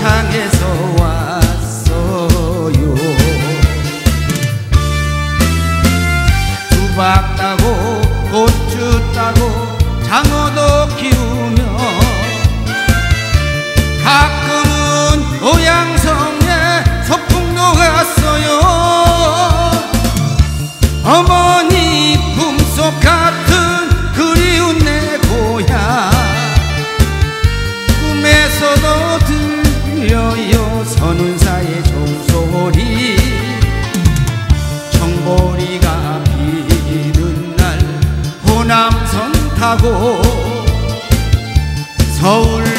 창에서 왔어요. 수박 따고 고추 따고 장어도 키우며 가끔은 고향성에 소풍도 갔어요. 어머니 품속 가 타고 서울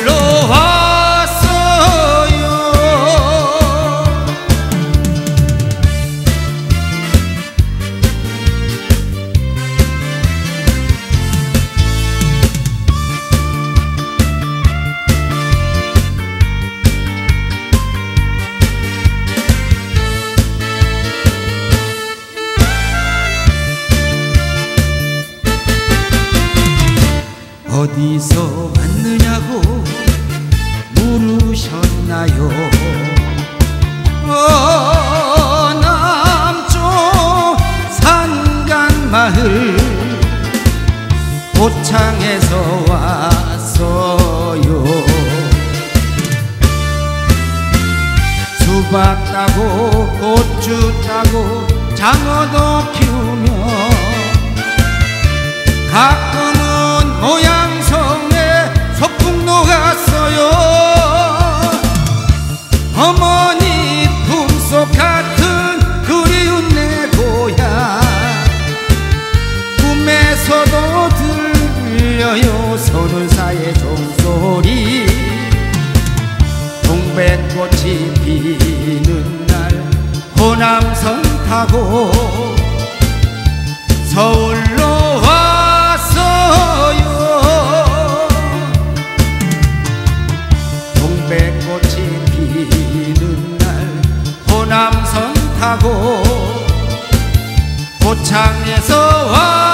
어디서 왔느냐고 물으셨나요? 어, 남쪽 산간마을 고창에서 왔어요. 수박 따고 고추 따고 장어도 키우며 가 꽃이 피는 날 호남선 타고 서울로 왔어요. 동백꽃이 피는 날 호남선 타고 고창에서 왔